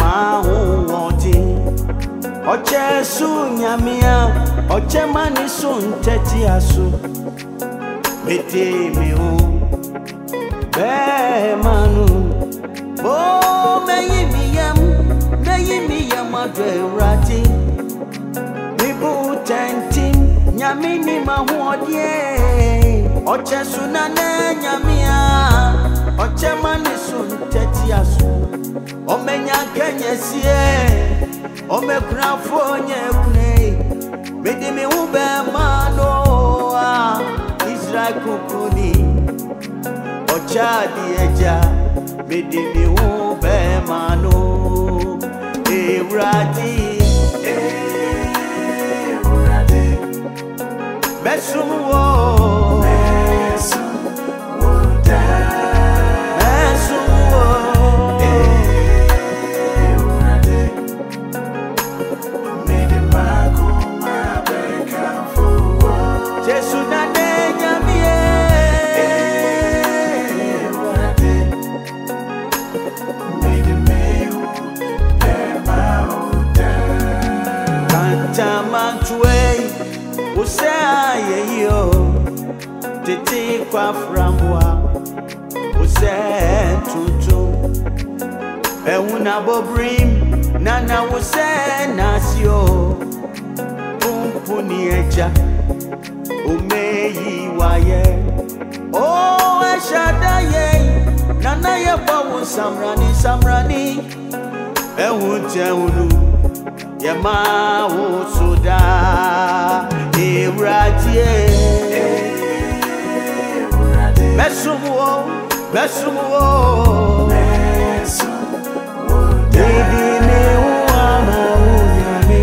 mahuwɔden ɔkyɛ so nyame a ɔkyɛ ma ne so ntɛtea so metee me ho bɛɛma no o mɛyi me yam mɛyi me yam adɔ awurade mebo tɛntim nyame nim ahoɔdeɛ ɔkyɛ so nana nyame a omenya kenyesie omekunafo nyekune mede me wo bɛma ube a israel kukuni ɔkyade agya mede me wo bɛma no ewurade ewurade bɛsom usaye yo tete kwa framwa usɛ tuntum ɛhu na bɔbrim nana wo sɛ naase o pompo ne agya omeyi wayɛ o ɛhyɛ da yɛn nana yɛbɔ wo nsamrane nsamrane ɛhu ntɛhu no yɛma wo so ewurade mẹsùn wo mẹsùn wo níbi ni wọn a máa wù yàmi.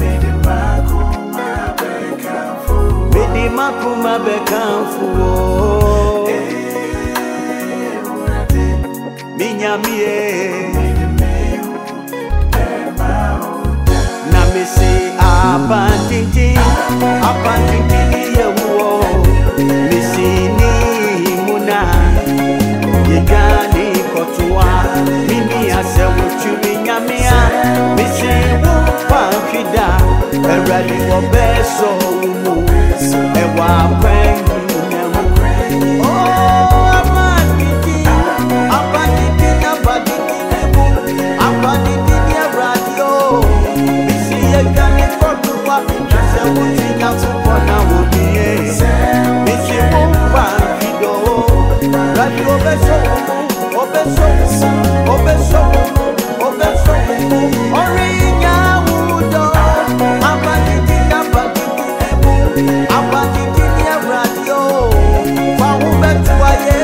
Mede makuma bɛkamfo wɔ Minyamie gbèsè àbántíntín àbántíntín níyẹ̀wò ọ̀ gbèsè ní ìmúná yẹ̀gá ní kọ̀tùwá mímí àṣẹwò tùmí nyàmíà gbèsè wò pàǹfìdá ẹ̀rọ àdìwọ̀ bẹ́ẹ̀ sọ òun mú ẹ̀wà pẹ́yìn. abanikinia radio fáwọn bẹ́ẹ̀ tí wáyé.